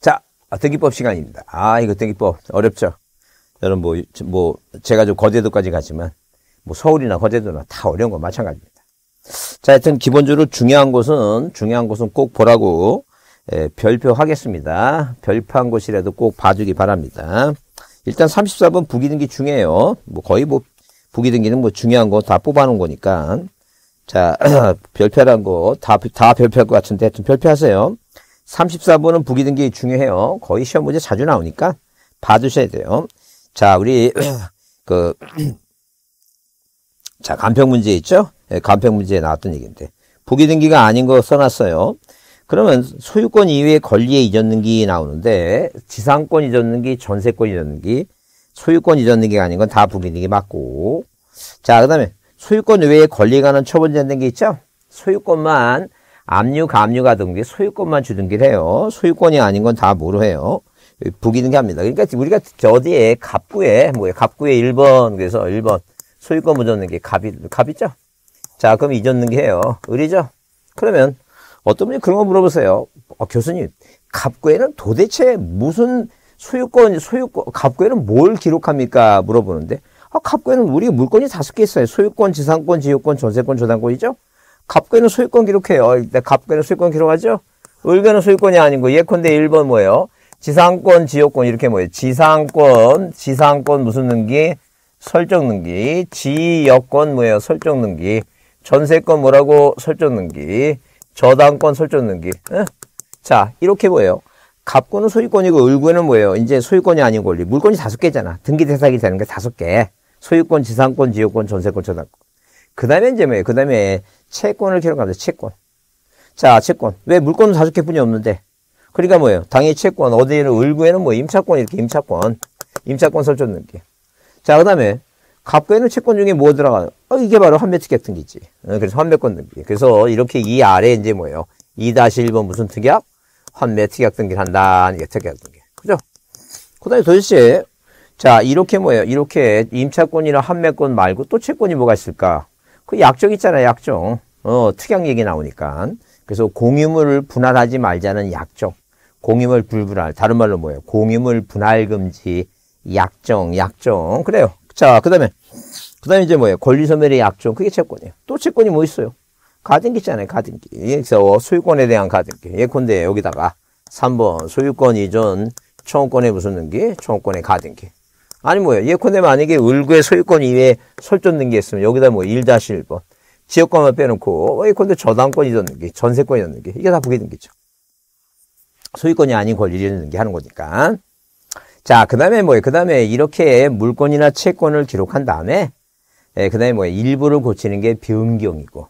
자, 등기법 시간입니다. 아, 이거 등기법 어렵죠? 여러분, 뭐, 뭐, 제가 좀 거제도까지 가지만, 뭐, 서울이나 거제도나 다 어려운 거 마찬가지입니다. 자, 하여튼, 기본적으로 중요한 것은, 중요한 것은 꼭 보라고, 예, 별표 하겠습니다. 별표한 곳이라도 꼭 봐주기 바랍니다. 일단 34번 부기등기 중요해요. 뭐, 거의 뭐, 부기등기는 뭐 중요한 거 다 뽑아놓은 거니까. 자, 별표란 거, 다, 다 별표할 것 같은데, 좀 별표하세요. 34번은 부기등기 중요해요. 거의 시험 문제 자주 나오니까 봐두셔야 돼요. 자, 우리, 그, 자, 간평 문제 있죠? 네, 간평 문제에 나왔던 얘기인데. 부기등기가 아닌 거 써놨어요. 그러면 소유권 이외의 이전 등기 나오는데, 지상권 등기, 전세권 등기, 소유권 등기가 아닌 건다 부기등기 맞고. 자, 그 다음에 소유권 외에 권리가 가는 처분 제한 등기 있죠? 소유권만 압류, 감류가 등기, 소유권만 주등기를 해요. 소유권이 아닌 건 다 뭐로 해요? 부기등기 합니다. 그러니까 우리가 어디에 갑구에, 뭐에 갑구에 1번, 그래서 1번 소유권 무전등기 갑이, 갑이죠? 자, 그럼 이전 등기 해요. 의리죠? 그러면 어떤 분이 그런 거 물어보세요. 어, 교수님, 갑구에는 도대체 무슨 소유권, 소유권, 갑구에는 뭘 기록합니까? 물어보는데, 아, 갑구에는 우리 물건이 다섯 개 있어요. 소유권, 지상권, 지유권, 전세권, 저당권이죠? 갑구에는 소유권 기록해요. 일단 갑구에는 소유권 기록하죠? 을개는 소유권이 아니고 예컨대 1번 뭐예요? 지상권, 지역권 이렇게 뭐예요? 지상권, 지상권 무슨 등기? 설정 등기. 지역권 뭐예요? 설정 등기. 전세권 뭐라고? 설정 등기. 저당권 설정. 에? 자, 이렇게 뭐예요? 갑구는 소유권이고 을구는 뭐예요? 이제 소유권이 아닌 권리. 물건이 다섯 개잖아. 등기 대상이 되는 게 다섯 개. 소유권, 지상권, 지역권, 전세권, 저당권. 그 다음에 이제 뭐예요? 그 다음에 채권을 기록합니다. 채권. 자, 채권. 왜 물건은 다섯 개뿐이 없는데? 그러니까 뭐예요? 당연히 채권. 어디에는 을구에는 뭐 임차권 이렇게 임차권. 임차권 설정 등기. 자, 그 다음에 갑구에는 채권 중에 뭐 들어가요? 어, 이게 바로 환매특약 등기지. 어, 그래서 환매권 등기. 그래서 이렇게 이 아래 이제 뭐예요? 2-1번 무슨 특약? 환매특약 등기를 한다. 이게 특약 등기. 그죠? 그 다음에 도대체 자, 이렇게 뭐예요? 이렇게 임차권이나 환매권 말고 또 채권이 뭐가 있을까? 그 약정 있잖아요, 약정. 어, 특약 얘기 나오니까. 그래서 공유물 분할하지 말자는 약정. 공유물 불분할. 다른 말로 뭐예요? 공유물 분할 금지 약정, 약정. 그래요. 자, 그 다음에, 그 다음에 이제 뭐예요? 권리소멸의 약정. 그게 채권이에요. 또 채권이 뭐 있어요? 가등기 있잖아요, 가등기. 그래서 소유권에 대한 가등기. 예컨대 여기다가 3번 소유권 이전 청구권의 무슨 등기? 청구권의 가등기. 아니 뭐예요? 예컨대 만약에 을구의 소유권 이외에 설정 등기 했으면 여기다 뭐 1-1번 지역권만 빼놓고 예컨대 저당권 이전 등기, 전세권 이전 등기 이게 다 부기 등기죠. 소유권이 아닌 권리를 등기 하는 거니까. 자, 그 다음에 뭐예요? 그 다음에 이렇게 물권이나 채권을 기록한 다음에 예, 그 다음에 뭐예요? 일부를 고치는 게 변경이고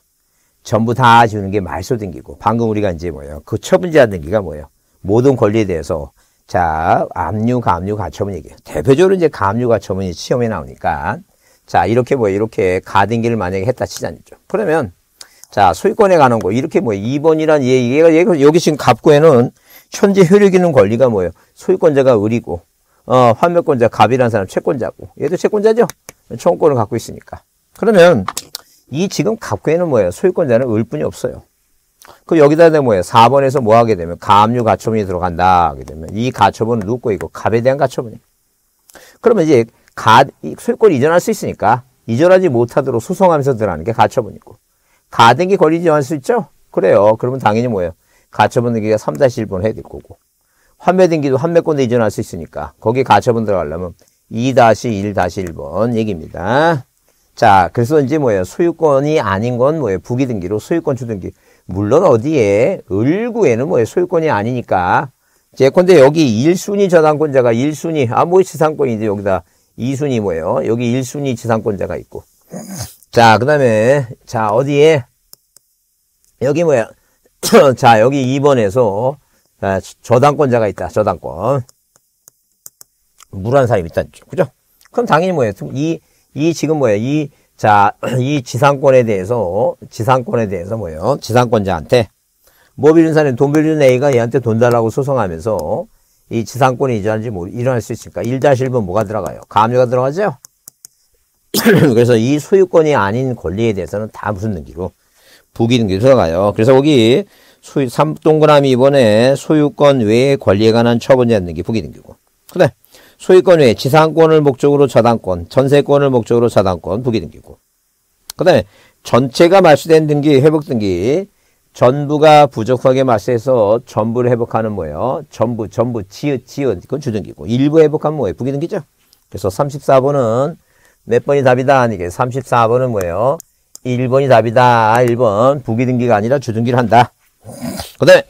전부 다 주는 게 말소 등기고 방금 우리가 이제 뭐예요? 그 처분자 등기가 뭐예요? 모든 권리에 대해서 자, 압류, 감류, 가처분 얘기해요. 대표적으로 이제 감류, 가처분이 시험에 나오니까. 자, 이렇게 뭐, 이렇게 가등기를 만약에 했다 치자니죠. 그러면, 자, 소유권에 관한 거, 이렇게 뭐, 2번이란 얘기가, 여기 지금 갑구에는 현재 효력 있는 권리가 뭐예요? 소유권자가 을이고, 어, 환매권자 갑이라는 사람 채권자고, 얘도 채권자죠? 청구권을 갖고 있으니까. 그러면, 이 지금 갑구에는 뭐예요? 소유권자는 을뿐이 없어요. 그 여기다 대면 뭐예요? 4번에서 뭐 하게 되면 가압류 가처분이 들어간다 하게 되면 이 가처분은 누구 거이고 갑에 대한 가처분이. 그러면 이제 가 소유권 이전할 수 있으니까 이전하지 못하도록 소송하면서 들어가는 게 가처분이고 가등기 권리 이전할 수 있죠? 그래요. 그러면 당연히 뭐예요? 가처분 등기가 3-1번 해야 될 거고 환매 등기도 환매권도 이전할 수 있으니까 거기 가처분 들어가려면 2-1-1번 얘기입니다. 자, 그래서 이제 뭐예요? 소유권이 아닌 건 뭐예요? 부기 등기로 소유권 주등기 물론 어디에 을구에는 뭐 소유권이 아니니까 제컨대 여기 1순위 저당권자가 1순위 아 뭐 지상권인데 여기다 2순위 뭐예요? 여기 1순위 지상권자가 있고 자 그 다음에 자 어디에 여기 뭐야 자 여기 2번에서 저당권자가 있다 저당권 물한 사람이 있다 그죠? 그럼 당연히 뭐예요? 이, 이 지금 뭐예요? 이 자, 이 지상권에 대해서, 지상권에 대해서 뭐예요? 지상권자한테, 뭐 빌린 사람이 돈 빌린 A가 얘한테 돈 달라고 소송하면서, 이 지상권이 이전한지 모 일어날 수 있으니까 1-1번 뭐가 들어가요? 가압류가 들어가죠? 그래서 이 소유권이 아닌 권리에 대해서는 다 무슨 등기로? 부기 등기 들어가요. 그래서 거기 소유, 3, 동그라미 2번에 소유권 외의 권리에 관한 않는 게 부기등기고. 그 다음, 소유권 외에 지상권을 목적으로 저당권, 전세권을 목적으로 저당권, 부기등기고. 그 다음에 전체가 말소된 등기, 회복 등기, 전부가 부족하게 말소해서 전부를 회복하는 뭐예요? 전부, 전부, 지읒, 지읒, 그건 주등기고. 일부 회복하면 뭐예요? 부기등기죠? 그래서 34번은 몇 번이 답이다? 이게 34번은 뭐예요? 1번이 답이다. 1번. 부기등기가 아니라 주등기를 한다. 그 다음에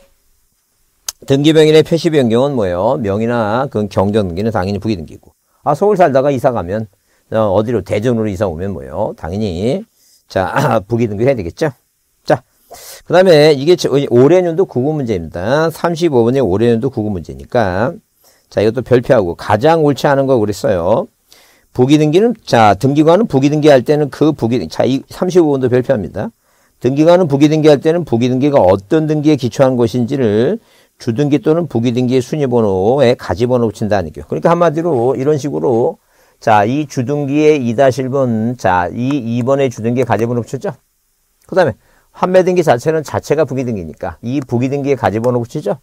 등기병인의 표시 변경은 뭐예요? 명이나 그 경정 등기는 당연히 부기 등기고. 아 서울 살다가 이사 가면 어, 어디로 대전으로 이사 오면 뭐예요? 당연히 자 부기 등기 해야 되겠죠? 자, 그 다음에 이게 올해년도 국어 문제입니다. 35번의 올해년도 국어 문제니까 자 이것도 별표하고 가장 옳지 않은 거 그랬어요. 부기 등기는 자 등기관은 부기 등기 할 때는 그 부기 자이 35번도 별표합니다. 등기관은 부기 등기 할 때는 부기 등기가 어떤 등기에 기초한 것인지를 주등기 또는 부기등기의 순위번호에 가지번호 붙인다는 얘기예요. 그러니까 한마디로 이런 식으로 자, 이 주등기의 2-1번, 자, 이 2번의 주등기에 가지번호 붙였죠? 그 다음에 환매등기 자체는 자체가 부기등기니까 이 부기등기에 가지번호 붙이죠?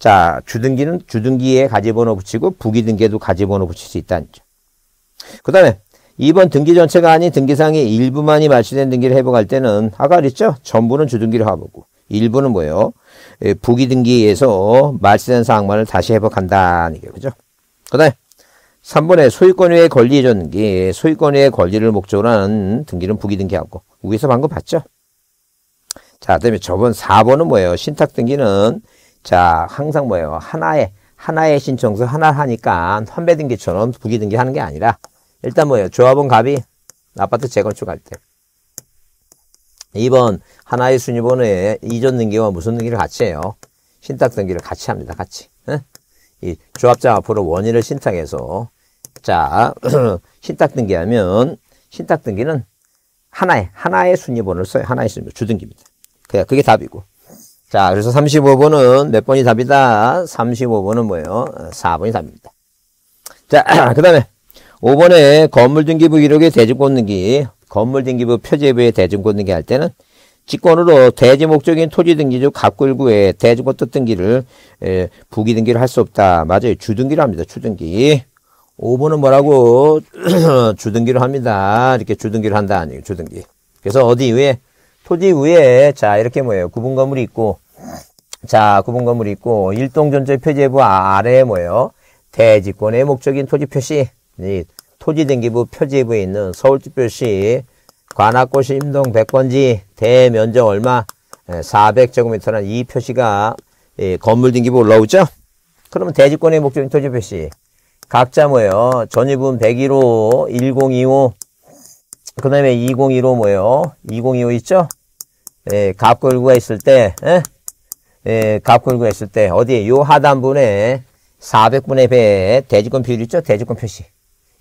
자, 주등기는 주등기에 가지번호 붙이고 부기등기에도 가지번호 붙일 수 있다는 점. 그 다음에 2번 등기 전체가 아닌 등기상의 일부만이 말시된 등기를 회복할 때는 아까 그랬죠? 전부는 주등기를 해보고 일부는 뭐예요? 예, 부기 등기에서 말시된 사항만을 다시 회복한다는. 그죠? 그 다음에 3번에 소유권의 권리에 줬는게 소유권의 권리를 목적으로 하는 등기는 부기 등기하고 위에서 방금 봤죠? 자, 그 다음에 저번 4번은 뭐예요? 신탁 등기는 자, 항상 뭐예요? 하나의 하나의 신청서 하나 하니까 환배 등기처럼 부기 등기 하는 게 아니라 일단 뭐예요? 조합원 갑이 아파트 재건축할 때. 2번 하나의 순위번호에 이전 등기와 무슨 등기를 같이 해요? 신탁 등기를 같이 합니다. 같이. 응? 이 조합장 앞으로 원인을 신탁해서 자 신탁 등기하면 신탁 등기는 하나의 하나의 순위번호를 써요. 하나의 순위번호 주등기입니다. 그게, 그게 답이고. 자 그래서 35번은 몇 번이 답이다? 35번은 뭐예요? 4번이 답입니다. 자 그 다음에 5번에 건물등기부 기록의 대증권 등기, 건물 등기부 표제부의 대증권 등기 할 때는 직권으로 대지 목적인 토지 등기 중 갑굴구의 대증권 뜻 등기를 에, 부기 등기를 할 수 없다. 맞아요. 주등기를 합니다. 주등기. 5번은 뭐라고 주등기를 합니다. 이렇게 주등기를 한다 아니에요. 주등기. 그래서 어디 위에 토지 위에 자 이렇게 뭐예요. 구분 건물이 있고 자 구분 건물이 있고 일동 전체 표제부 아래에 뭐예요. 대지권의 목적인 토지 표시 토지등기부 표지부에 있는 서울특별시 관악고시 임동 100번지 대면적 얼마 400제곱미터라는 이 표시가 건물등기부 올라오죠? 그러면 대지권의 목적인 토지 표시 각자 뭐예요? 전유분 101호 1025 그 다음에 2015 뭐예요? 2025 있죠? 예, 갑골구가 있을 때, 예? 예, 갑골구가 있을 때, 어디에? 요 하단분에 400분의 배 대지권 비율 있죠? 대지권 표시.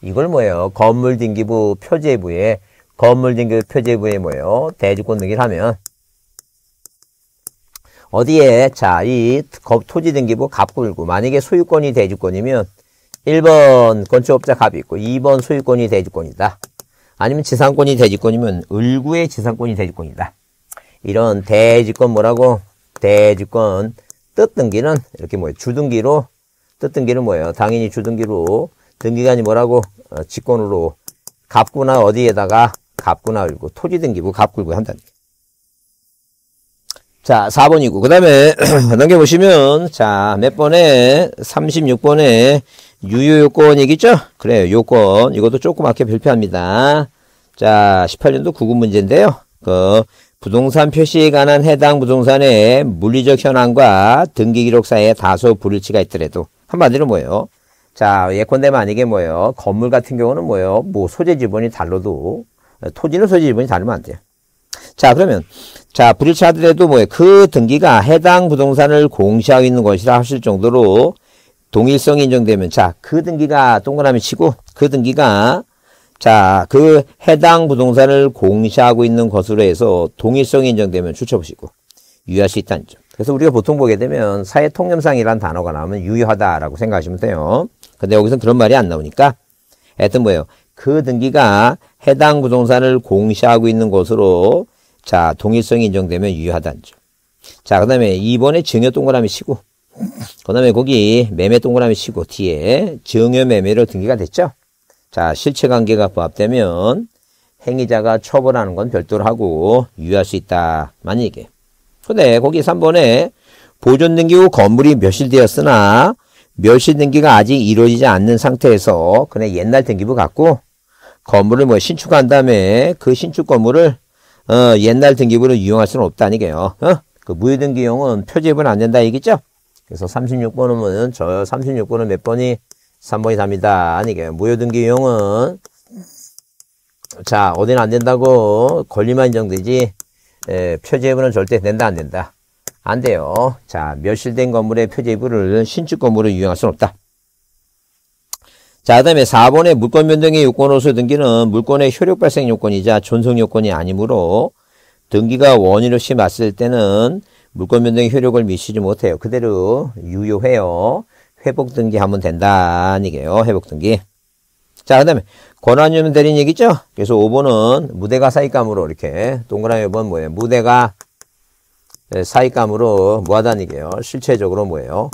이걸 뭐예요? 건물 등기부 표제부에 건물 등기부 표제부에 뭐예요? 대주권 등기를 하면 어디에 자 이 토지 등기부 갑굴구 만약에 소유권이 대주권이면 1번 건축업자 갑이 있고 2번 소유권이 대주권이다. 아니면 지상권이 대주권이면 을구의 지상권이 대주권이다. 이런 대지권 뭐라고? 대지권 뜻등기는 이렇게 뭐예요? 주등기로 뜻등기는 뭐예요? 당연히 주등기로 등기관이 뭐라고? 어, 직권으로 갑구나 어디에다가 갑구나 을고 토지 등기부 갑굴고 한다는 게. 자, 4번이고. 그 다음에 넘겨보시면 자, 몇 번에 36번에 유효요건 얘기죠? 그래요. 요건. 이것도 조그맣게 별표합니다. 자, 18년도 구급 문제인데요. 그 부동산 표시에 관한 해당 부동산의 물리적 현황과 등기 기록 사이에 다소 불일치가 있더라도 한마디로 뭐예요? 자, 예컨대 만약에 뭐예요? 건물 같은 경우는 뭐예요? 뭐 소재 지분이 달라도 토지는 소재 지분이 다르면 안 돼요. 자, 그러면 자, 불일치하더라도 뭐예요? 그 등기가 해당 부동산을 공시하고 있는 것이라 하실 정도로 동일성이 인정되면 자, 그 등기가 동그라미 치고 그 등기가 자, 그 해당 부동산을 공시하고 있는 것으로 해서 동일성이 인정되면 추쳐보시고 유효할 수 있다는 점. 그래서 우리가 보통 보게 되면 사회통념상이라는 단어가 나오면 유효하다라고 생각하시면 돼요. 근데 여기서는 그런 말이 안 나오니까 하여튼 뭐예요. 그 등기가 해당 부동산을 공시하고 있는 것으로 자 동일성이 인정되면 유효하다는 점. 자, 그 다음에 2번에 증여 동그라미 치고, 그 다음에 거기 매매 동그라미 치고, 뒤에 증여 매매로 등기가 됐죠? 자, 실체 관계가 부합되면 행위자가 처벌하는 건 별도로 하고 유효할 수 있다. 만 얘기. 근데 거기 3번에 보존 등기 후 건물이 멸실되었으나 멸실 등기가 아직 이루어지지 않는 상태에서 그냥 옛날 등기부 갖고 건물을 뭐 신축한 다음에 그 신축 건물을 어, 옛날 등기부로 이용할 수는 없다니까요. 어? 그 무효등기용은 표지입은 안 된다 얘기죠? 그래서 36번은 저 36번은 몇 번이 3번이 답니다. 아니게요. 무효등기용은 자 어디는 안 된다고 권리만 인정되지 에, 표지입은 절대 된다 안 된다. 안 돼요. 자 멸실된 건물의 표지입을 신축 건물로 이용할 수는 없다. 자, 그 다음에 4번의 물권 변동의 요건으로서 등기는 물권의 효력 발생 요건이자 존속 요건이 아니므로 등기가 원인 없이 맞을 때는 물권 변동의 효력을 미치지 못해요. 그대로 유효해요. 회복 등기하면 된다. 아니게요. 회복 등기. 자, 그 다음에 권한유면 대리인 얘기죠? 그래서 5번은 무대가 사익감으로 이렇게 동그라미 5번 뭐예요? 무대가 사익감으로 뭐하다는 얘기예요. 실체적으로 뭐예요?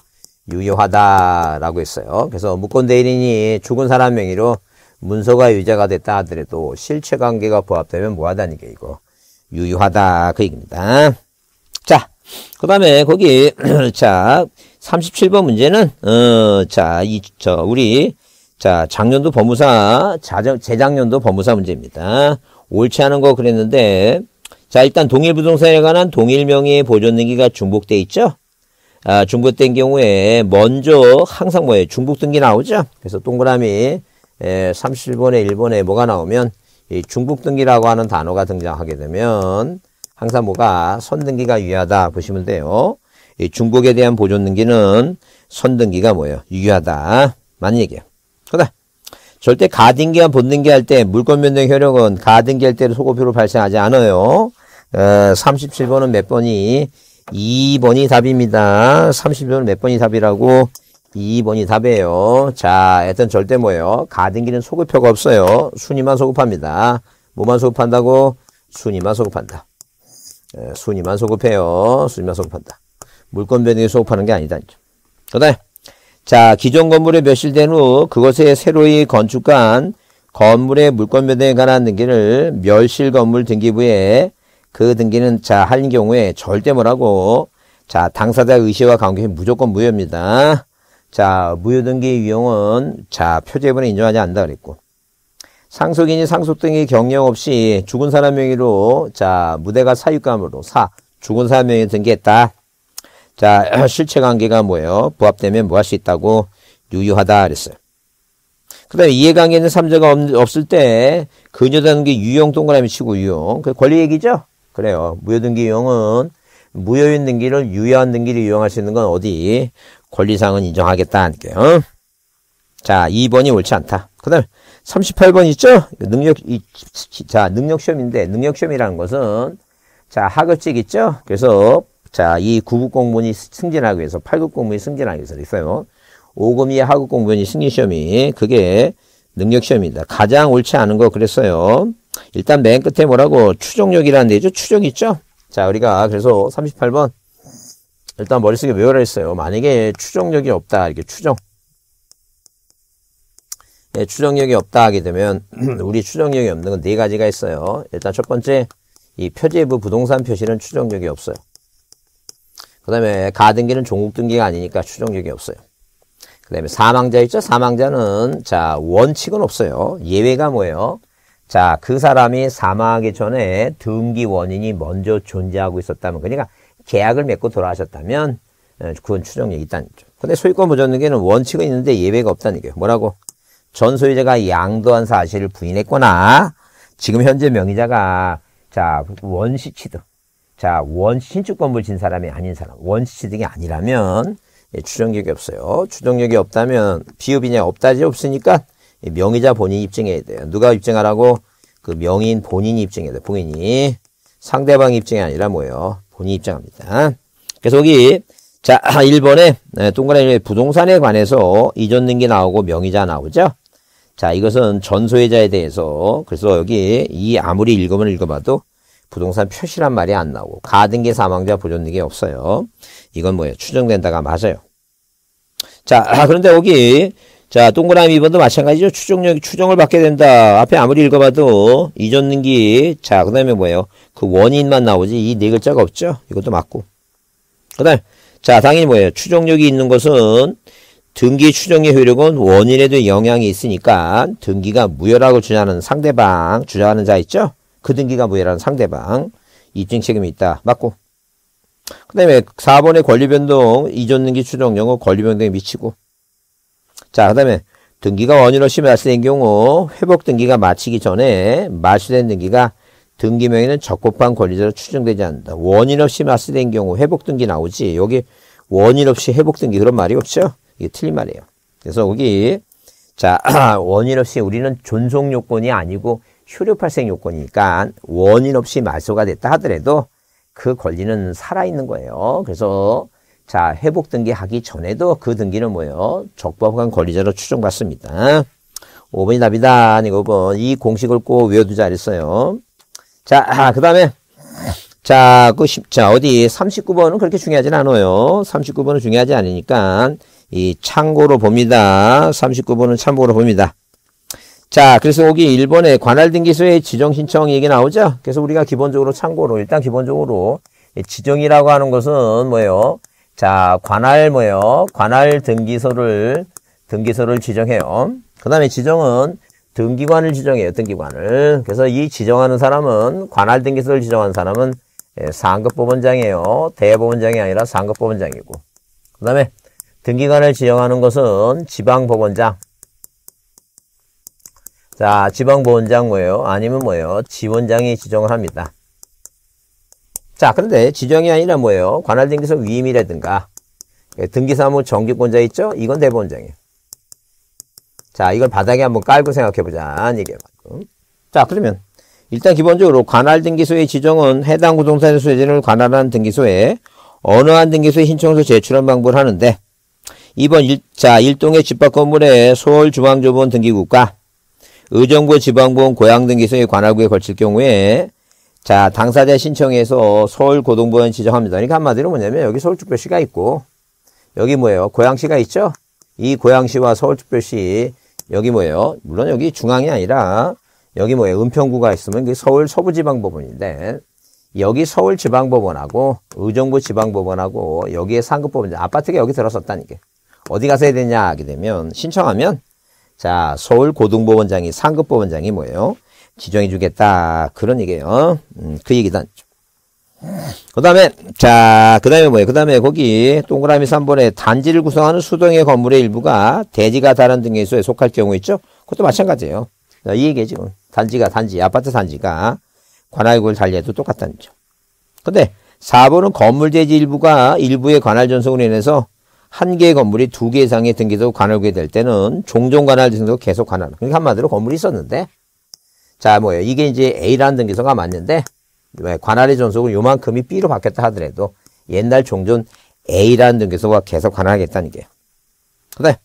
유효하다라고 했어요. 그래서 무권 대리인이 죽은 사람 명의로 문서가 유죄가 됐다 하더라도 실체 관계가 부합되면 뭐하다는 게 이거 유효하다 그 얘기입니다. 자, 그 다음에 거기 자 37번 문제는 어자이 저 우리 자 작년도 법무사 자정 재작년도 법무사 문제입니다. 옳지 않은 거 그랬는데 자 일단 동일 부동산에 관한 동일 명의의 보존 등기가 중복돼 있죠. 아, 중복된 경우에 먼저 항상 뭐예요? 중복 등기 나오죠? 그래서 동그라미 에, 37번에 1번에 뭐가 나오면 이 중복 등기라고 하는 단어가 등장하게 되면 항상 뭐가 선등기가 유효하다 보시면 돼요. 이 중복에 대한 보존 등기는 선등기가 뭐예요? 유효하다. 맞는 얘기예요. 그다 절대 가등기와 본등기 할 때 물권 변동 효력은 가등기 할 때로 소급표로 발생하지 않아요. 어, 37번은 몇 번이 2번이 답입니다. 30번 몇 번이 답이라고? 2번이 답이에요. 자, 하여튼 절대 뭐예요? 가등기는 소급표가 없어요. 순위만 소급합니다. 뭐만 소급한다고? 순위만 소급한다. 에, 순위만 소급해요. 순위만 소급한다. 물건 변경에 소급하는 게 아니다. 그 다음에 자, 기존 건물에 멸실된 후 그것에 새로이 건축한 건물의 물권 변경에 관한 등기를 멸실 건물 등기부에 그 등기는 자, 할 경우에 절대 뭐라고? 자, 당사자 의시와 관계 무조건 무효입니다. 자, 무효등기 유형은 자, 표제본에 인정하지 않는다 그랬고. 상속인이 상속 등기 경영 없이 죽은 사람 명의로 자, 무대가 사유감으로 사, 죽은 사람 명의 등기했다. 자, 실체 관계가 뭐예요? 부합되면 뭐 할 수 있다고? 유효하다 그랬어요. 그 다음에 이해관계는 삼자가 없, 을 때, 그녀다는 게 유용 동그라미 치고 유용. 그 권리 얘기죠? 그래요. 무효등기 이용은 무효인 등기를 유효한 등기를 이용할 수 있는 건 어디? 권리상은 인정하겠다. 어? 자, 2번이 옳지 않다. 그 다음에 38번 있죠? 능력, 이, 자, 능력시험인데, 능력시험이라는 것은, 자, 하급직 있죠? 그래서, 자, 이 9급 공무원이 승진하기 위해서, 8급 공무원이 승진하기 위해서 있어요. 5급 이하 하급 공무원이 승진시험이, 그게 능력시험입니다. 가장 옳지 않은 거 그랬어요. 일단 맨 끝에 뭐라고 추정력이라는 데죠. 추정 있죠? 자, 우리가 그래서 38번 일단 머릿속에 외워라 했어요. 만약에 추정력이 없다. 이렇게 추정. 예, 추정력이 없다 하게 되면 우리 추정력이 없는 건 네 가지가 있어요. 일단 첫 번째 이 표제부 부동산 표시는 추정력이 없어요. 그 다음에 가등기는 종국등기가 아니니까 추정력이 없어요. 그 다음에 사망자 있죠? 사망자는 자 원칙은 없어요. 예외가 뭐예요? 자, 그 사람이 사망하기 전에 등기 원인이 먼저 존재하고 있었다면, 그러니까 계약을 맺고 돌아가셨다면, 어, 그건 추정력이 있다는 거죠. 근데 소유권 보존등기는 원칙은 있는데 예외가 없다는 거예요. 뭐라고? 전 소유자가 양도한 사실을 부인했거나, 지금 현재 명의자가, 자, 원시 취득. 자, 원, 신축 건물 진 사람이 아닌 사람, 원시 취득이 아니라면, 예, 추정력이 없어요. 추정력이 없다면, 비읍이냐, 없다지 없으니까, 명의자 본인이 입증해야 돼요. 누가 입증하라고? 그 명인 본인이 입증해야 돼. 본인이. 상대방 입증이 아니라 뭐예요? 본인이 입증합니다. 그래서 여기 자 1번에 동그라미 부동산에 관해서 이전 등기 나오고 명의자 나오죠. 자 이것은 전소유자에 대해서 그래서 여기 이 아무리 읽으면 읽어봐도 부동산 표시란 말이 안 나오고 가등기 사망자 보존 등기 없어요. 이건 뭐예요? 추정된다가 맞아요. 자 그런데 여기 자 동그라미 2번도 마찬가지죠. 추정력 추정을 받게 된다. 앞에 아무리 읽어봐도 이전 등기 자 그 다음에 뭐예요? 그 원인만 나오지 이 네 글자가 없죠. 이것도 맞고 그 다음 자 당연히 뭐예요? 추정력이 있는 것은 등기 추정의 효력은 원인에도 영향이 있으니까 등기가 무효라고 주장하는 상대방 주장하는 자 있죠? 그 등기가 무효라는 상대방 입증 책임이 있다. 맞고 그 다음에 4번의 권리변동 이전 등기 추정령은 권리변동에 미치고 자, 그 다음에 등기가 원인 없이 말소된 경우 회복 등기가 마치기 전에 말소된 등기가 등기명의는 적법한 권리자로 추정되지 않는다. 원인 없이 말소된 경우 회복 등기 나오지. 여기 원인 없이 회복 등기 그런 말이 없죠. 이게 틀린 말이에요. 그래서 여기 자 원인 없이 우리는 존속 요건이 아니고 효력 발생 요건이니까 원인 없이 말소가 됐다 하더라도 그 권리는 살아있는 거예요. 그래서 자, 회복 등기 하기 전에도 그 등기는 뭐예요? 적법한 권리자로 추정받습니다. 5번이 답이다. 이거 5번. 이 공식을 꼭 외워두자 그랬어요. 자, 그 다음에, 자, 그, 자, 어디, 39번은 그렇게 중요하진 않아요. 39번은 중요하지 않으니까, 이 참고로 봅니다. 39번은 참고로 봅니다. 자, 그래서 여기 1번에 관할 등기소의 지정 신청 얘기 나오죠? 그래서 우리가 기본적으로 참고로, 일단 기본적으로, 지정이라고 하는 것은 뭐예요? 자, 관할 뭐예요? 관할 등기소를, 등기소를 지정해요. 그 다음에 지정은 등기관을 지정해요. 등기관을. 그래서 이 지정하는 사람은, 관할 등기소를 지정하는 사람은 예, 상급 법원장이에요. 대법원장이 아니라 상급 법원장이고. 그 다음에 등기관을 지정하는 것은 지방법원장. 자, 지방법원장 뭐예요? 아니면 뭐예요? 지원장이 지정을 합니다. 자, 그런데 지정이 아니라 뭐예요? 관할등기소 위임이라든가 예, 등기사무 정기권자 있죠? 이건 대법원장이에요. 자, 이걸 바닥에 한번 깔고 생각해보자. 이게 자, 그러면 일단 기본적으로 관할등기소의 지정은 해당 부동산의 소재를 관할한 등기소에 어느 한 등기소에 신청서 제출한 방법을 하는데 2번 일, 자, 일동의 집합 건물의 서울중앙조보원 등기국과 의정부 지방보험 고양등기소의 관할구에 걸칠 경우에 자, 당사자 신청해서 서울고등보원 지정합니다. 그러니까 한마디로 뭐냐면 여기 서울특별시가 있고 여기 뭐예요? 고양시가 있죠? 이 고양시와 서울특별시 여기 뭐예요? 물론 여기 중앙이 아니라 여기 뭐예요? 은평구가 있으면 서울 서부지방법원인데 여기 서울지방법원하고 의정부 지방법원하고 여기에 상급법원 아파트가 여기 들어섰다는 게 어디 가서 해야 되냐 하게 되면 신청하면 자 서울고등법원장이 상급법원장이 뭐예요? 지정해 주겠다. 그런 얘기예요. 음, 그 얘기다. 그 다음에, 자, 그 다음에 뭐예요? 그 다음에 거기 동그라미 3번에 단지를 구성하는 수동의 건물의 일부가 대지가 다른 등에서에 속할 경우 있죠? 그것도 마찬가지예요. 자, 이 지금 단지가 단지, 아파트 단지가 관할구를 달리해도 똑같다는 점. 근데 4번은 건물 대지 일부가 일부의 관할 전속으로 인해서 한 개의 건물이 두 개 이상의 등기소 관할구에 될 때는 종종 관할 전속으로 계속 관할. 그러니까 한마디로 건물이 있었는데 자, 뭐예요? 이게 이제 A라는 등기소가 맞는데 관할의 존속은 요만큼이 B로 바뀌었다 하더라도 옛날 종전 A라는 등기소가 계속 관할하겠다는 게. 그다음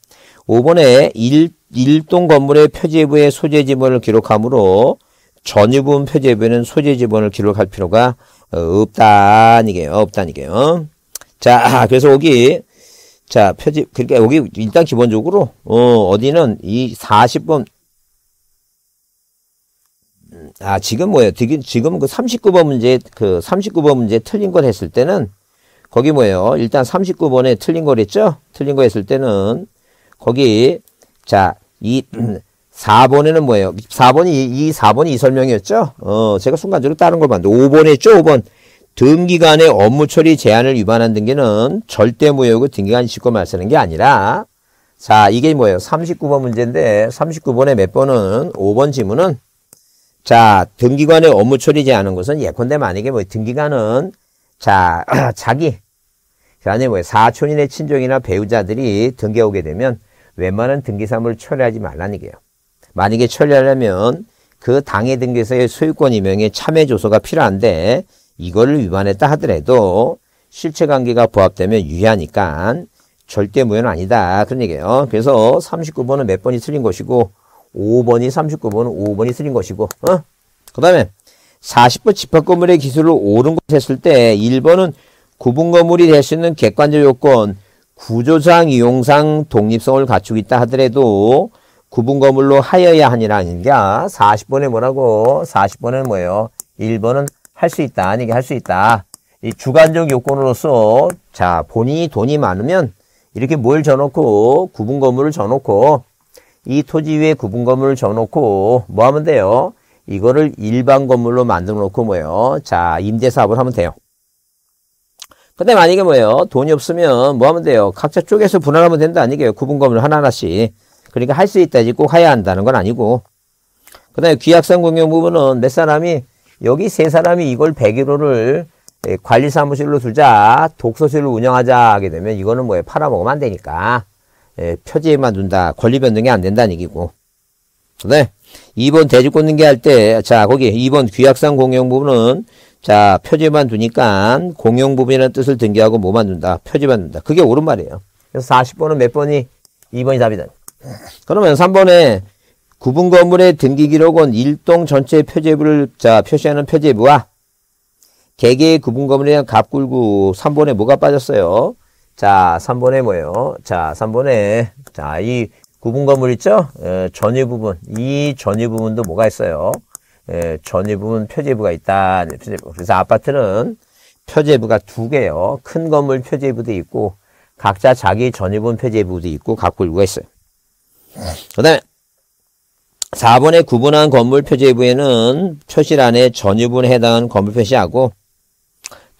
5번에 일, 일동 건물의 표제부의 소재 지번을 기록하므로 전유분 표제부에는 소재 지번을 기록할 필요가 없다니게요. 없다니게요. 자, 그래서 여기 자, 표지 그러니까 여기 일단 기본적으로 어, 어디는 이 40번 아, 지금 뭐예요? 지금 그 39번 문제, 그 39번 문제 틀린 걸 했을 때는, 거기 뭐예요? 일단 39번에 틀린 걸 했죠? 틀린 거 했을 때는, 거기, 자, 이, 4번에는 뭐예요? 4번이, 이 4번이 이 설명이었죠? 어, 제가 순간적으로 다른 걸 봤는데, 5번 했죠? 5번. 등기간의 업무 처리 제한을 위반한 등기는 절대 무효고 등기간 직권 말쓰는 게 아니라, 자, 이게 뭐예요? 39번 문제인데, 39번에 몇 번은, 5번 지문은, 자, 등기관의 업무 처리 제하는 것은 예컨대 만약에 뭐 등기관은 자, 자기 아니 뭐 사촌이나 친족이나 배우자들이 등기 오게 되면 웬만한 등기사무를 처리하지 말라는 얘기예요. 만약에 처리하려면 그 당의 등기소의 소유권 임명에 참여 조서가 필요한데 이거를 위반했다 하더라도 실체 관계가 부합되면 유효하니까 절대 무효는 아니다. 그런 얘기예요. 그래서 39번은 몇 번이 틀린 것이고 5번이 39번은 5번이 틀린 것이고, 어? 그 다음에 40번 집합 건물의 기술을 옳은 것 했을 때 1번은 구분 건물이 될 수 있는 객관적 요건 구조상 이용상 독립성을 갖추고 있다 하더라도 구분 건물로 하여야 하니라 아닌가 40번에 뭐라고? 40번에 뭐예요? 1번은 할 수 있다 아니게 할 수 있다. 이 주관적 요건으로서 자 본인이 돈이 많으면 이렇게 뭘 져놓고 구분 건물을 져놓고 이 토지 위에 구분 건물을 져놓고 뭐 하면 돼요? 이거를 일반 건물로 만들어 놓고 뭐예요? 자 임대 사업을 하면 돼요. 근데 만약에 뭐예요? 돈이 없으면 뭐 하면 돼요? 각자 쪼개서 분할하면 된다 아니게요? 구분 건물 하나하나씩. 그러니까 할 수 있다지 꼭 해야 한다는 건 아니고. 그 다음에 귀약상 공용 부분은 몇 사람이 여기 세 사람이 이걸 101호를 예, 관리사무실로 두자 독서실을 운영하자 하게 되면 이거는 뭐예요 팔아먹으면 안 되니까 예, 표지에만 둔다. 권리 변동이 안 된다는 얘기고. 네. 2번 대지 꽂는 게 할 때 자 거기 2번 귀약상 공용 부분은 자 표지만 두니까 공용 부분이라는 뜻을 등기하고 뭐만 둔다? 표지만 둔다. 그게 옳은 말이에요. 그래서 40번은 몇 번이? 2번이 답이다. 그러면 3번에 구분 건물의 등기 기록은 일동 전체 표제부를 자 표시하는 표제부와 개개의 구분 건물에 대한 갑굴구 3번에 뭐가 빠졌어요? 자, 3번에 뭐예요? 자, 3번에 자, 이 구분 건물 있죠? 에, 전유 부분. 이 전유 부분도 뭐가 있어요? 에, 전유 부분 표제부가 있다. 네. 그래서 아파트는 표제부가 두 개요. 큰 건물 표제부도 있고 각자 자기 전유 부분 표제부도 있고 갑굴구가 있어요. 그다음에 4번에 구분한 건물 표제부에는 표시란에 전유분에 해당하는 건물 표시하고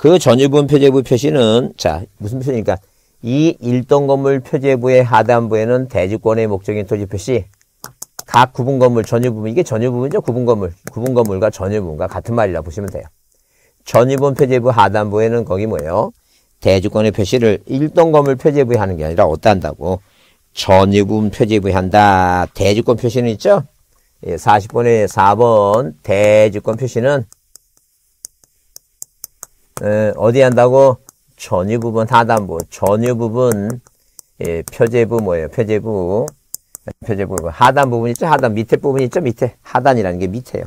그 전유분 표제부 표시는 자 무슨 표시입니까? 이 일동 건물 표제부의 하단부에는 대지권의 목적인 토지 표시 각 구분 건물 전유 부분 이게 전유 부분이죠 구분 건물 구분 건물과 전유 부분과 같은 말이라 보시면 돼요. 전유분 표제부 하단부에는 거기 뭐예요? 대주권의 표시를 일동 건물 표제부에 하는 게 아니라 어디다 한다고? 전유분 표제부에 한다. 대주권 표시는 있죠? 예, 40번에 4번 대주권 표시는 에, 어디 한다고? 전유 부분 하단부, 전유 부분 예, 표제부 뭐예요? 표제부 표제부 하단 부분 있죠? 하단 밑에 부분 있죠? 밑에 하단이라는 게 밑에요.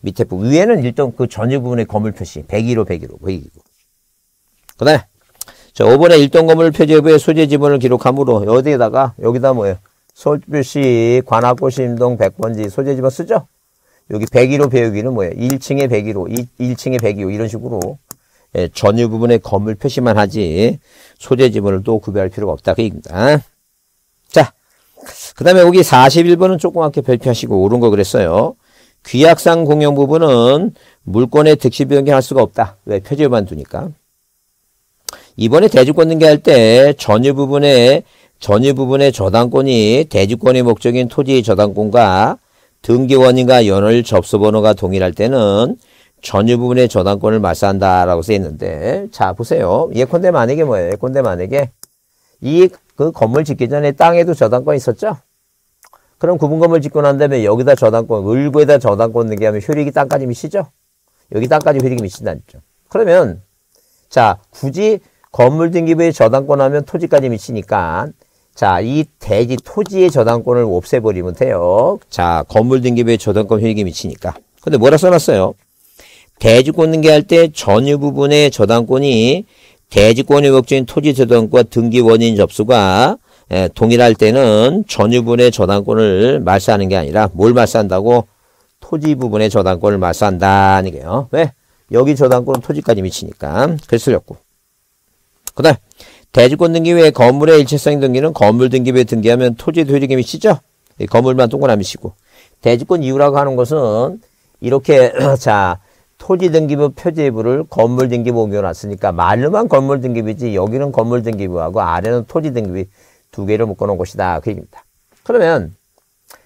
밑에 부분 위에는 일단 그 전유 부분의 건물 표시 101호 101호 101호. 그다음에 자 5번에 일동 건물 표제부의 소재 지분을 기록하므로 어디에다가 여기다 뭐예요? 서울시 관악고심동 100번지 소재 지분 쓰죠? 여기 101호 배우기는 뭐예요? 1층에 101호, 2층에 102호 이런 식으로 예, 전유 부분에 건물 표시만 하지 소재 지분을 또 구별할 필요가 없다 그 얘기입니다. 자, 그 다음에 여기 41번은 조그맣게 별표하시고 옳은 거 그랬어요. 귀약상 공용 부분은 물권의 득시 변경할 수가 없다. 왜? 표제만 두니까. 이번에 대주권 등기할 때 전유 부분에 전유 부분의 저당권이 대주권의 목적인 토지의 저당권과 등기원인과 연월 접수번호가 동일할 때는 전유 부분의 저당권을 말소한다라고 써 있는데 자 보세요. 예컨대 만약에 뭐예요? 예컨대 만약에 이 그 건물 짓기 전에 땅에도 저당권 있었죠? 그럼 구분 건물 짓고 난 다음에 여기다 저당권, 을구에다 저당권 넣게 하면 효력이 땅까지 미치죠? 여기 땅까지 효력이 미친다는 죠 그러면 자 굳이 건물 등기부에 저당권 하면 토지까지 미치니까 자, 이 대지 토지의 저당권을 없애버리면 돼요. 자, 건물 등기부에 저당권 효력이 미치니까. 근데 뭐라 써놨어요? 대지권 등기 할 때 전유 부분의 저당권이 대지권의 목적인 토지 저당권과 등기 원인 접수가 예, 동일할 때는 전유 부분의 저당권을 말소하는 게 아니라 뭘 말소한다고? 토지 부분의 저당권을 말소한다는 게요. 왜? 여기 저당권은 토지까지 미치니까. 그래서 틀렸고. 그 다음 대지권 등기 외에 건물의 일체성 등기는 건물 등기부에 등기하면 토지 효력이 미치죠? 건물만 동그라미 미치고. 대지권 이유라고 하는 것은 이렇게 자 토지 등기부 표제부를 건물 등기부 옮겨놨으니까 말로만 건물 등기부지 여기는 건물 등기부하고 아래는 토지 등기부 두 개를 묶어놓은 것이다 그 얘기입니다. 그러면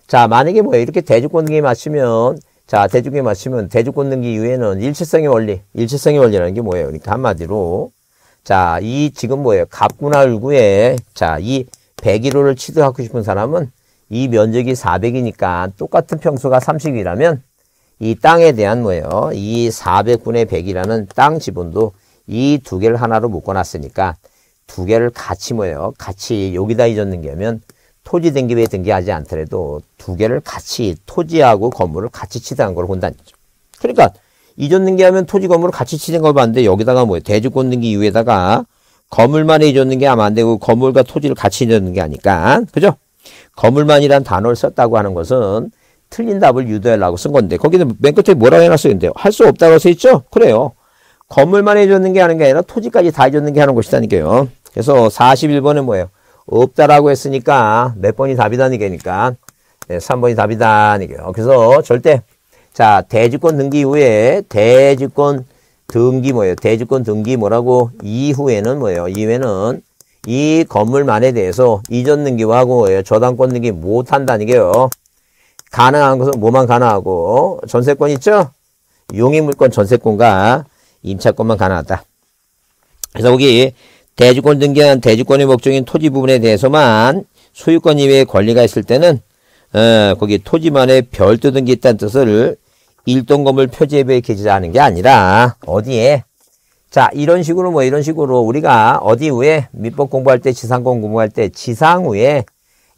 자 만약에 뭐 이렇게 대주권 등기 맞추면 자 대주권이 맞추면 대주권 등기 이후에는 일체성의 원리 일체성의 원리라는 게 뭐예요? 그러니까 한마디로 자 이 지금 뭐예요? 갑구나 을구에 자이 101호를 취득하고 싶은 사람은 이 면적이 400이니까 똑같은 평수가 30이라면 이 땅에 대한 뭐예요? 이 400분의 100이라는 땅 지분도 이 두 개를 하나로 묶어놨으니까 두 개를 같이 뭐예요? 같이 여기다 잊었는 게 하면 토지 등기부에 등기하지 않더라도 두 개를 같이 토지하고 건물을 같이 취득한 걸 본다는 거죠. 그러니까 이전 등기하면 토지 건물을 같이 치는 걸 봤는데 여기다가 뭐예요? 대주권 등기 이후에다가 건물만 잊었는 게 아마 안 되고 건물과 토지를 같이 잊었는 게 아니까 그죠? 건물만이란 단어를 썼다고 하는 것은 틀린 답을 유도하려고 쓴 건데 거기는 맨 끝에 뭐라고 해놨어요? 근데 할 수 없다고 써 있죠? 그래요. 건물만 해줬는 게 하는 게 아니라 토지까지 다 해줬는 게 하는 것이다니까요. 그래서 41번은 뭐예요? 없다라고 했으니까 몇 번이 답이다니까니까 네, 3번이 답이다니까요. 그래서 절대 자 대주권 등기 이후에 대주권 등기 뭐예요? 대주권 등기 뭐라고? 이후에는 뭐예요? 이후에는 이 건물만에 대해서 이전 등기와 하고? 저당권 등기 못한다니까요. 가능한 것은 뭐만 가능하고 전세권 있죠? 용의물권 전세권과 임차권만 가능하다. 그래서 거기 대주권 등기한 대주권의 목적인 토지 부분에 대해서만 소유권 이외의 권리가 있을 때는 어, 거기 토지만의 별도 등기 있다는 뜻을 일동 건물 표지에 기재하는 게 아니라 어디에 자 이런 식으로 뭐 이런 식으로 우리가 어디 위에 민법 공부할 때 지상권 공부할 때 지상 위에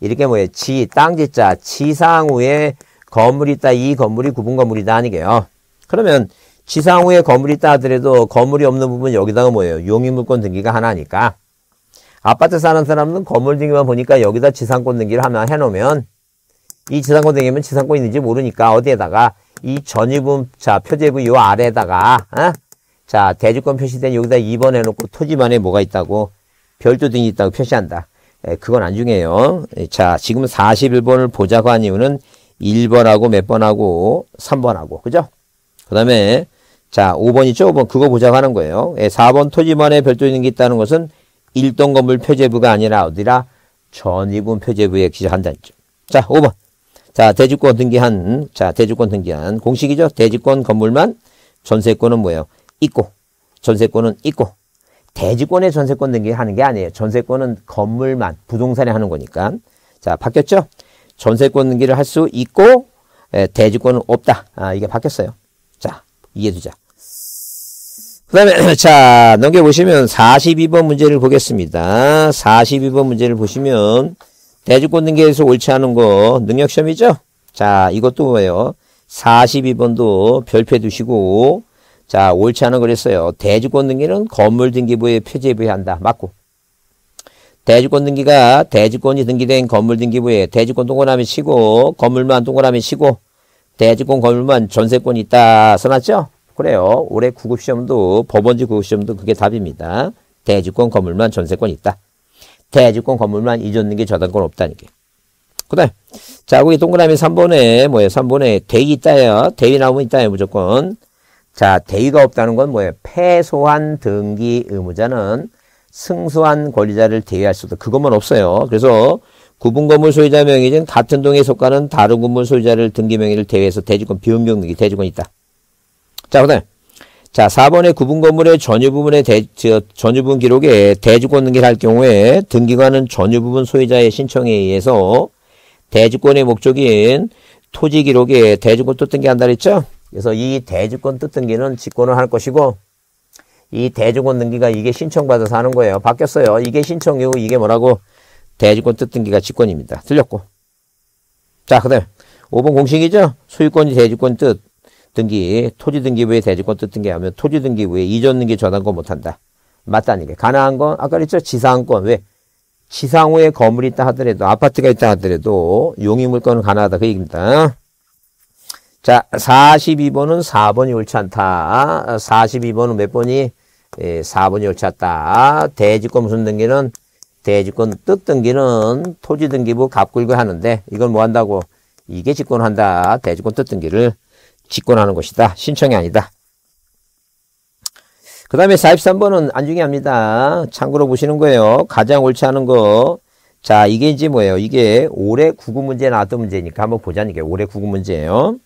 이렇게 뭐예요? 지 땅지자. 지상 위에 건물이 있다. 이 건물이 구분 건물이다 아니게요. 그러면 지상 위에 건물이 있다 하더라도 건물이 없는 부분 여기다가 뭐예요? 용의물권 등기가 하나니까. 아파트 사는 사람은 건물 등기만 보니까 여기다 지상권 등기를 하나 해놓으면 이 지상권 등기면 지상권 있는지 모르니까 어디에다가 이 전유분 자 표제부 요 아래에다가 어? 자 대주권 표시된 여기다 2번 해놓고 토지만에 뭐가 있다고 별도 등이 있다고 표시한다. 에, 그건 안 중요해요. 에, 자 지금 41번을 보자고 한 이유는 1번하고 몇 번하고 3번하고 그죠? 그 다음에 자 5번 있죠? 5번 그거 보자고 하는 거예요. 에, 4번 토지만에 별도 등이 있다는 것은 일동 건물 표제부가 아니라 어디라 전이분 표제부에 기재한다는 점. 자 5번 자, 대주권 등기한, 자, 대주권 등기한 공식이죠. 대주권 건물만 전세권은 뭐예요? 있고, 전세권은 있고, 대주권에 전세권 등기 하는 게 아니에요. 전세권은 건물만, 부동산에 하는 거니까. 자, 바뀌었죠? 전세권 등기를 할 수 있고, 에, 대주권은 없다. 아, 이게 바뀌었어요. 자, 이해되자. 그 다음에, 자, 넘겨보시면 42번 문제를 보겠습니다. 42번 문제를 보시면, 대주권 등기에서 옳지 않은 거 능력시험이죠? 자, 이것도 뭐예요? 42번도 별표 두시고 자, 옳지 않은 그랬어요. 대주권 등기는 건물 등기부에 표제부에 한다. 맞고. 대주권 등기가 대주권이 등기된 건물 등기부에 대주권 동그라미 치고 건물만 동그라미 치고 대주권 건물만 전세권이 있다 써놨죠? 그래요. 올해 구급 시험도 법원지 구급 시험도 그게 답입니다. 대주권 건물만 전세권 있다. 대주권 건물만 잊었는 게 저당권 없다니까. 그 다음, 자, 거기 동그라미 3번에, 뭐예요? 3번에 대위 있다요. 대위 나오면 있다요, 무조건. 자, 대위가 없다는 건 뭐예요? 패소한 등기 의무자는 승소한 권리자를 대위할 수도 그것만 없어요. 그래서 구분 건물 소유자 명의는 같은 동에 속하는 다른 건물 소유자를 등기 명의를 대위해서 대주권 변경 등기 대주권 있다. 자, 그 다음. 자, 4번의 구분 건물의 전유 부분의 대, 저, 전유 부분 기록에 대주권 등기를 할 경우에 등기관은 전유 부분 소유자의 신청에 의해서 대주권의 목적인 토지 기록에 대주권 뜻 등기한다 그랬죠? 그래서 이 대주권 뜻 등기는 직권을 할 것이고 이 대주권 등기가 이게 신청받아서 하는 거예요. 바뀌었어요. 이게 신청이고 이게 뭐라고? 대주권 뜻 등기가 직권입니다. 틀렸고. 자, 그 다음 5번 공식이죠? 소유권이 대주권 뜻. 등기, 토지 등기부에 대지권 뜻 등기하면 토지 등기부에 이전 등기 저당권 못한다. 맞다는 게. 가능한 건 아까 그랬죠? 지상권. 왜? 지상후에 건물이 있다 하더라도 아파트가 있다 하더라도 용의물권은 가능하다. 그 얘기입니다. 자, 42번은 4번이 옳지 않다. 42번은 몇 번이? 예, 4번이 옳지 않다. 대지권 무슨 등기는? 대지권 뜻 등기는 토지 등기부 갑굴고 하는데 이걸 뭐 한다고? 이게 직권한다. 대지권 뜻 등기를. 직권하는 것이다. 신청이 아니다. 그 다음에 43번은 안 중요합니다. 참고로 보시는 거예요. 가장 옳지 않은 거. 자, 이게 이제 뭐예요? 이게 올해 구급 문제 나왔던 문제니까 한번 보자는 게 올해 구급 문제예요.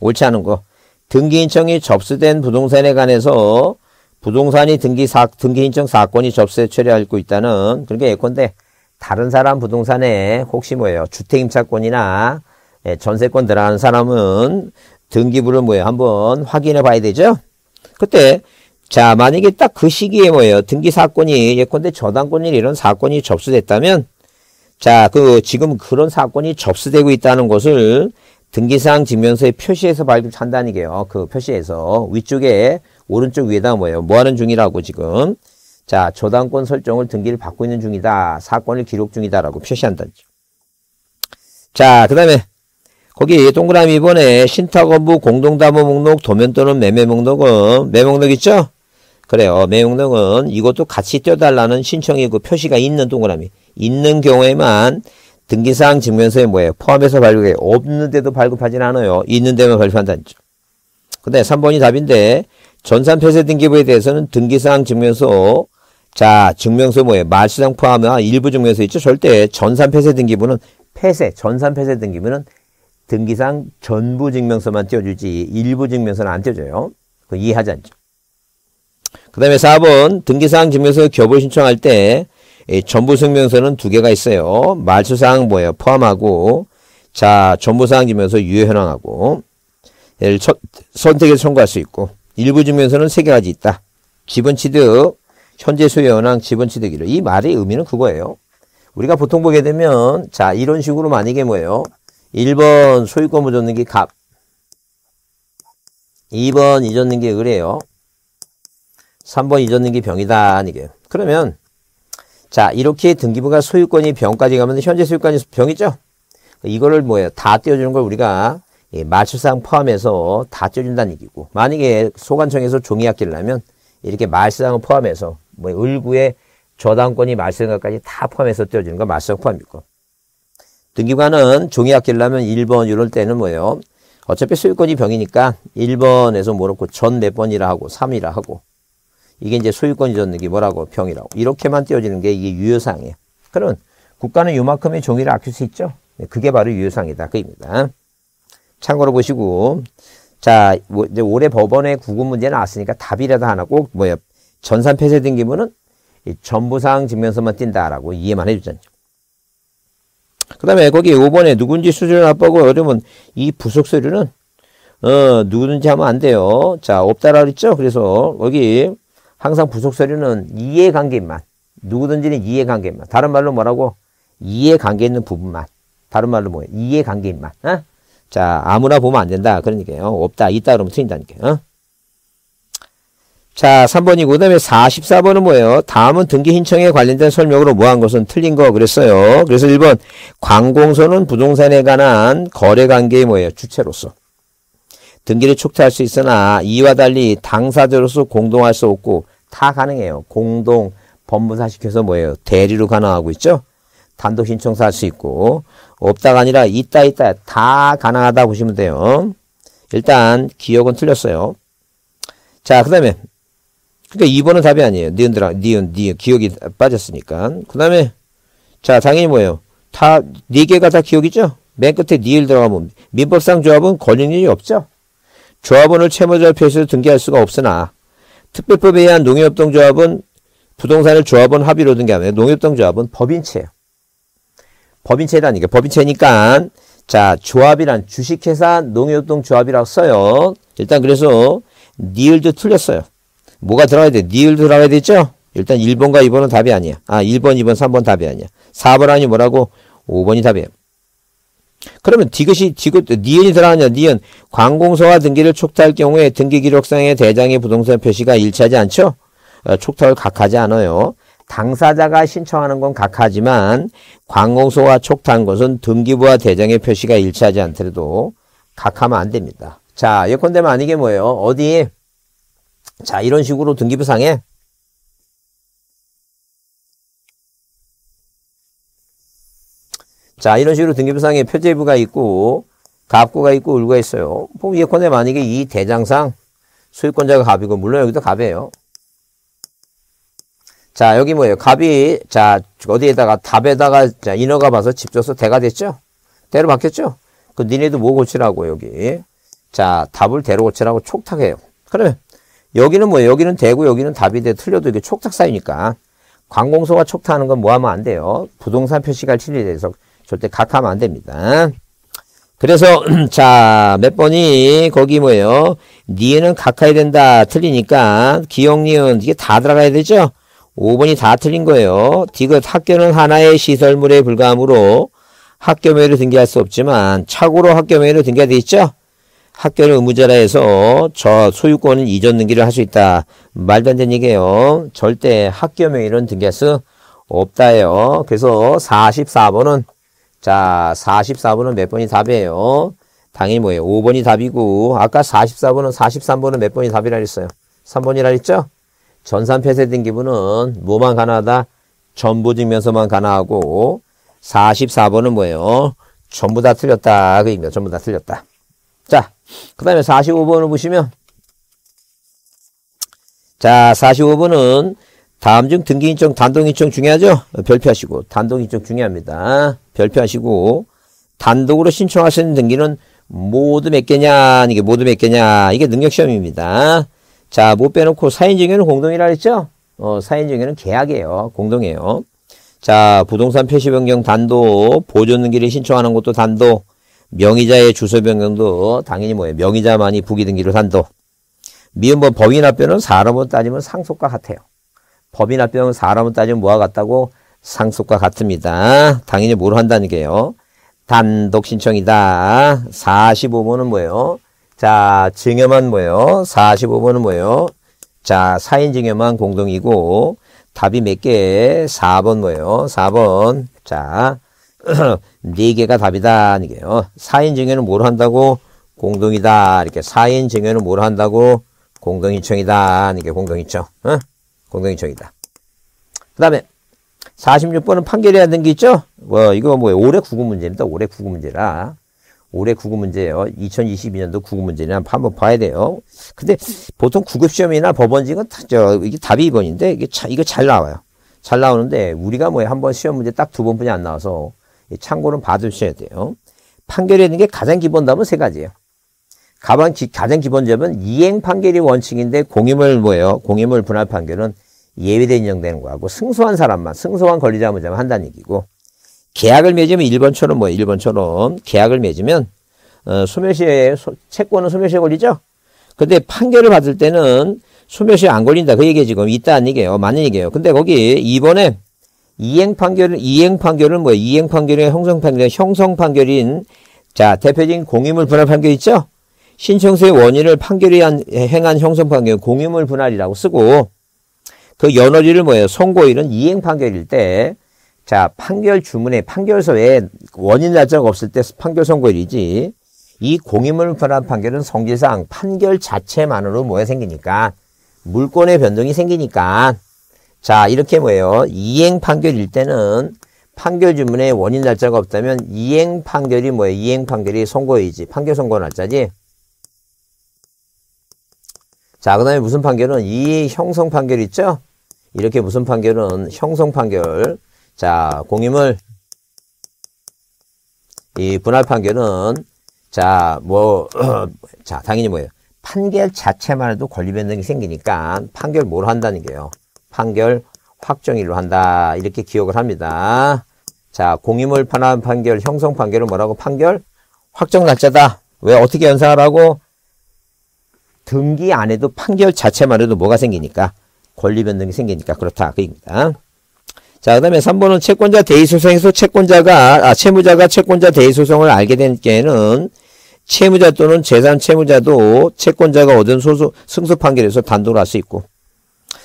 옳지 않은 거. 등기 인청이 접수된 부동산에 관해서 부동산이 등기 사, 등기 인청 사건이 접수해 처리하고 있다는 그러니까 예컨대 다른 사람 부동산에 혹시 뭐예요? 주택 임차권이나 예, 전세권 들어가는 사람은 등기부를 뭐예요? 한번 확인해 봐야 되죠? 그때 자 만약에 딱 그 시기에 뭐예요? 등기 사건이 예컨대 저당권이 이런 사건이 접수됐다면 자 그 지금 그런 사건이 접수되고 있다는 것을 등기사항 증명서의 표시에서 발급한다는 게요. 그 표시에서 위쪽에 오른쪽 위에다 뭐예요? 뭐 하는 중이라고 지금. 자, 저당권 설정을 등기를 받고 있는 중이다. 사건을 기록 중이다라고 표시한다죠. 자, 그 다음에 거기 동그라미 2번에 신탁원부 공동담보 목록 도면 또는 매매 목록은 매 목록 있죠? 그래요. 매 목록은 이것도 같이 떼어달라는 신청이 그 표시가 있는 동그라미. 있는 경우에만 등기사항 증명서에 뭐예요? 포함해서 발급해. 없는데도 발급하진 않아요. 있는 데만 발급한다는 점. 근데 3번이 답인데 전산 폐쇄 등기부에 대해서는 등기사항 증명서 자 증명서 뭐예요? 말수당 포함이나 일부 증명서 있죠? 절대 전산 폐쇄 등기부는 폐쇄 전산 폐쇄 등기부는 등기상 전부 증명서만 띄워주지 일부 증명서는 안 띄워줘요. 그 이해하지 않죠. 그 다음에 4번 등기사항 증명서 교부 신청할 때 전부 증명서는 두 개가 있어요. 말수사항 뭐예요? 포함하고 자 전부사항 증명서 유효 현황하고 얘를 선택해서 청구할 수 있고 일부 증명서는 세 가지 있다. 지분취득, 현재 소유 현황, 지분취득이로 이 말의 의미는 그거예요. 우리가 보통 보게 되면 자 이런 식으로 만약에 뭐예요? 1번 소유권 무전등기 갑 2번 이전 등기 의뢰요 3번 이전 등기 병이다 이게 그러면 자 이렇게 등기부가 소유권이 병까지 가면 현재 소유권이 병이죠? 이거를 뭐예요? 다 떼어주는 걸 우리가 예, 말실상 포함해서 다 떼어준다는 얘기고 만약에 소관청에서 종이 아끼려면 이렇게 말실상을 포함해서 뭐 을구의 저당권이 말실상까지 다 포함해서 떼어주는 거 말실상 포함이고. 등기관은 종이 아끼려면 1번 이럴 때는 뭐예요? 어차피 소유권이 병이니까 1번에서 뭐놓고 전 몇 번이라 하고 3이라 하고 이게 이제 소유권 이전등기 뭐라고 병이라고 이렇게만 띄워지는 게 이게 유효사항이에요. 그러면 국가는 요만큼의 종이를 아낄 수 있죠. 네, 그게 바로 유효사항이다. 그입니다. 참고로 보시고 자뭐 이제 올해 법원에 구급 문제 나왔으니까 답이라도 하나 꼭 뭐야 전산 폐쇄 등기부는 전부사항 증명서만 띈다라고 이해만 해주잖아요. 그 다음에 거기 5번에 누군지 수준을 나빠고 어려면 이 부속 서류는 어 누구든지 하면 안 돼요. 자 없다라 그랬죠. 그래서 여기 항상 부속 서류는 이해관계만 누구든지는 이해관계만 다른 말로 뭐라고? 이해관계 있는 부분만 다른 말로 뭐예요? 이해관계인만 어? 자 아무나 보면 안 된다. 그러니까요. 없다. 있다 그러면 틀린다니까요. 어? 자 3번이고 그 다음에 44번은 뭐예요? 다음은 등기 신청에 관련된 설명으로 뭐한 것은 틀린 거 그랬어요. 그래서 1번 관공서는 부동산에 관한 거래관계의 뭐예요? 주체로서 등기를 촉탁할 수 있으나 이와 달리 당사자로서 공동할 수 없고 다 가능해요. 공동 법무사 시켜서 뭐예요? 대리로 가능하고 있죠? 단독 신청서 할 수 있고 없다가 아니라 있다 있다 다 가능하다 보시면 돼요. 일단 기억은 틀렸어요. 자, 그 다음에 그러니까 2번은 답이 아니에요. 니은 들어 니은 니은 기억이 빠졌으니까. 그 다음에 자 당연히 뭐예요? 다 네 개가 다 기억이죠? 맨 끝에 니을 들어가면 민법상 조합은 일이 없죠? 조합원을 채무자 표시로 등기할 수가 없으나 특별법에 의한 농협동조합은 부동산을 조합원 합의로 등기하면 농협동조합은 법인체예요. 법인체라는 게 법인체니까 자 조합이란 주식회사 농협동조합이라고 써요. 일단 그래서 니을도 틀렸어요. 뭐가 들어가야 돼? 니을 들어가야 되죠? 일단 1번과 2번은 답이 아니야. 아 1번, 2번, 3번 답이 아니야. 4번 아니 뭐라고? 5번이 답이에요. 그러면 디귿이 디귿 니은이 들어가냐 니은 관공서와 등기를 촉탁할 경우에 등기 기록상의 대장의 부동산 표시가 일치하지 않죠? 어, 촉탁을 각하지 않아요. 당사자가 신청하는 건 각하지만 관공서와 촉탁한 것은 등기부와 대장의 표시가 일치하지 않더라도 각하면 안 됩니다. 자, 예컨대면 아니게 뭐예요? 어디? 자, 이런 식으로 등기부상에 자, 이런 식으로 등기부상에 표제부가 있고 갑구가 있고 을구가 있어요. 뭐 예컨대 만약에 이 대장상 소유권자가 갑이고 물론 여기도 갑이에요. 자, 여기 뭐예요? 갑이 자, 어디에다가 답에다가 자, 인어가 봐서 집 줘서 대가 됐죠? 대로 바뀌었죠? 그 니네도 뭐 고치라고 여기. 자, 답을 대로 고치라고 촉탁해요. 그러면 여기는 뭐예요? 여기는 대고 여기는 답이 돼 틀려도 이게 촉탁 사유니까 관공서가 촉탁하는 건 뭐 하면 안 돼요? 부동산 표시가 대해서 절대 각하면 안 됩니다. 그래서 자 몇 번이 거기 뭐예요? 니은은 각하야 된다 틀리니까 기억 니은 이게 다 들어가야 되죠? 5번이 다 틀린 거예요. 디귿 학교는 하나의 시설물에 불과하므로 학교명의로 등기할 수 없지만 착오로 학교명의로 등기가 돼 있죠? 학교를 의무자라 해서 저 소유권은 이전 등기를 할 수 있다. 말도 안 되는 얘기예요. 절대 학교명의로는 등기할 수 없다예요. 그래서 44번은 자 44번은 몇 번이 답이에요. 당연히 뭐예요? 5번이 답이고 아까 44번은 43번은 몇 번이 답이라 그랬어요. 3번이라 그랬죠? 전산 폐쇄된 기분은 뭐만 가능하다? 전부 증명서만 가능하고 44번은 뭐예요? 전부 다 틀렸다. 그 얘기입니다. 전부 다 틀렸다. 자, 그 다음에 45번을 보시면 자, 45번은 다음 중 등기인증, 단독인증 중요하죠? 별표하시고 단독인증 중요합니다. 별표하시고 단독으로 신청하시는 등기는 모두 몇 개냐? 이게 모두 몇 개냐? 이게 능력시험입니다. 자, 못 빼놓고 사인증여는 공동이라 그랬죠? 어, 사인증여는 계약이에요. 공동이에요. 자, 부동산 표시 변경 단도, 보존 등기를 신청하는 것도 단도, 명의자의 주소 변경도 당연히 뭐예요? 명의자만이 부기 등기로 단도. 미음번 법인 합병은 사람으로 따지면 상속과 같아요. 법인 합병은 사람으로 따지면 뭐와 같다고? 상속과 같습니다. 당연히 뭘 한다는 게요. 단독 신청이다. 45번은 뭐예요? 자, 증여만 뭐예요? 45번은 뭐예요? 자, 사인 증여만 공동이고 답이 몇 개? 4번 뭐예요? 4번. 자, 4개가 답이다. 이게요. 사인 증여는 뭘 한다고? 공동이다. 이렇게 사인 증여는 뭘 한다고? 공동인청이다. 이게 공동인청. 어? 공동인청이다. 그 다음에 46번은 판결해야 되는 게 있죠? 뭐, 이거 뭐예요? 올해 국어 문제입니다. 올해 국어 문제라. 올해 국어 문제예요. 2022년도 국어 문제는 한번 봐야 돼요. 근데 보통 구급 시험이나 법원직은 저 이게 답이 2번인데 이게 차, 이거 잘 나와요. 잘 나오는데 우리가 뭐에 한번 시험 문제 딱 두 번뿐이 안 나와서 참고는 봐두셔야 돼요. 판결에 있는 게 가장 기본 답은 세 가지예요. 가장, 가장 기본 답은 이행 판결이 원칙인데 공임을 뭐예요? 공임을 분할 판결은 예외대 인정되는 거하고 승소한 사람만 승소한 권리자 문제만 한다는 얘기고 계약을 맺으면 1번처럼 뭐예요? 1번처럼 계약을 맺으면 어, 소멸시에 채권은 소멸시에 걸리죠? 근데 판결을 받을 때는 소멸시에 안 걸린다. 그 얘기 지금 있다는 얘기예요. 맞는 얘기예요. 근데 거기 2번에 이행 판결은 이행 판결은 뭐예요? 이행 판결의 형성 판결 형성 판결인 자 대표적인 공유물 분할 판결 있죠? 신청서의 원인을 판결이 한, 행한 형성 판결 공유물 분할이라고 쓰고 그 연어리를 뭐예요? 선고일은 이행 판결일 때 자, 판결 주문에 판결서에 원인 날짜가 없을 때 판결 선고일이지. 이 공인물 분할 판결은 성질상 판결 자체만으로 뭐가 생기니까 물권의 변동이 생기니까 자, 이렇게 뭐예요? 이행 판결일 때는 판결 주문에 원인 날짜가 없다면 이행 판결이 뭐예요? 이행 판결이 선고이지. 판결 선고 날짜지. 자, 그 다음에 무슨 판결은 이 형성 판결 있죠? 이렇게 무슨 판결은 형성 판결. 자, 공임을 이 분할 판결은 자, 뭐, 자, 당연히 뭐예요? 판결 자체만 해도 권리 변동이 생기니까 판결 뭘 한다는 게요? 판결 확정일로 한다. 이렇게 기억을 합니다. 자, 공임을 판한 판결, 형성 판결은 뭐라고? 판결 확정 날짜다. 왜 어떻게 연상하라고? 등기 안 해도 판결 자체만 해도 뭐가 생기니까 권리 변동이 생기니까 그렇다. 그 얘기입니다. 자, 그 다음에 3번은 채권자 대의소송에서 채권자가, 아, 채무자가 채권자 대의소송을 알게 된 게는 채무자 또는 재산 채무자도 채권자가 얻은 소수, 승소 판결에서 단독으로 할 수 있고.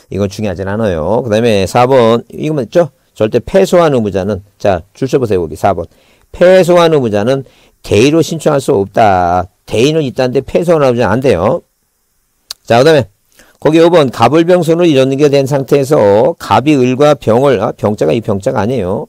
이건 중요하진 않아요. 그 다음에 4번, 이거 맞죠? 절대 패소한 의무자는, 자, 줄 서보세요, 여기 4번. 패소한 의무자는 대의로 신청할 수 없다. 대의는 있다는데 패소한 의무자는 안 돼요. 자, 그 다음에 거기 5번 갑을병손으로 이전게 된 상태에서 갑이 을과 병을 아, 병자가 이 병자가 아니에요.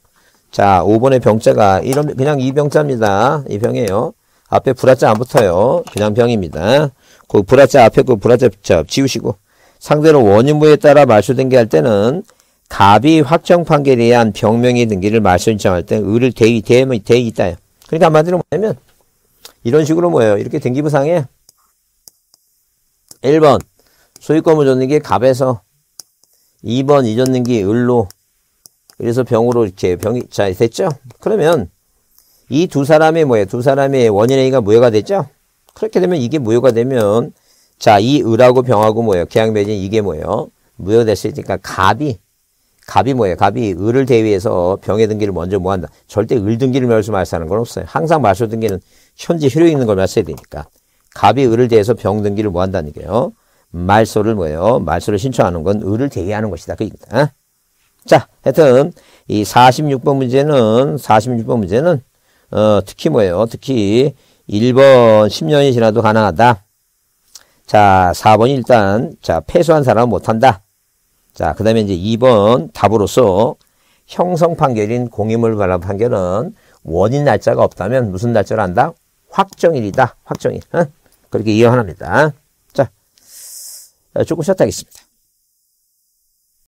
자 5번의 병자가 이런 그냥 이 병자입니다. 이 병이에요. 앞에 불화자 안 붙어요. 그냥 병입니다. 그 불화자 앞에 그 불화자 자, 지우시고 상대로 원인부에 따라 말소된 게할 때는 갑이 확정 판결에 의한 병명의 등기를 말소 신청할 때 을을 대의 대의 대의 있다요. 그러니까 한마디로 뭐냐면 이런 식으로 뭐예요? 이렇게 등기부상에 1번 소유권을 줬는 게 갑에서 2번 이줬는 게 을로 그래서 병으로 이렇게 병이 자 됐죠? 그러면 이 두 사람의 뭐예요? 두 사람의 원인 A가 무효가 됐죠? 그렇게 되면 이게 무효가 되면 자 이 을하고 병하고 뭐예요? 계약 맺은 이게 뭐예요? 무효됐으니까 갑이 갑이 뭐예요? 갑이 을을 대위해서 병의 등기를 먼저 뭐한다. 절대 을 등기를 말사하는 건 없어요. 항상 말소 등기는 현재 효력 있는 걸 말써야 되니까. 갑이 을을 대해서 병 등기를 뭐 한다는 얘기예요. 말소를 뭐예요? 말소를 신청하는 건 을을 대위하는 것이다. 그 얘기다. 자, 하여튼 이 46번 문제는 46번 문제는 어, 특히 뭐예요? 특히 1번 10년이 지나도 가능하다. 자, 4번 일단 자, 패소한 사람은 못 한다. 자, 그 다음에 이제 2번 답으로서 형성 판결인 공인물 관람 판결은 원인 날짜가 없다면 무슨 날짜를 한다? 확정일이다. 확정일. 어? 그렇게 이해합니다. 자, 조금 쉬었다 하겠습니다.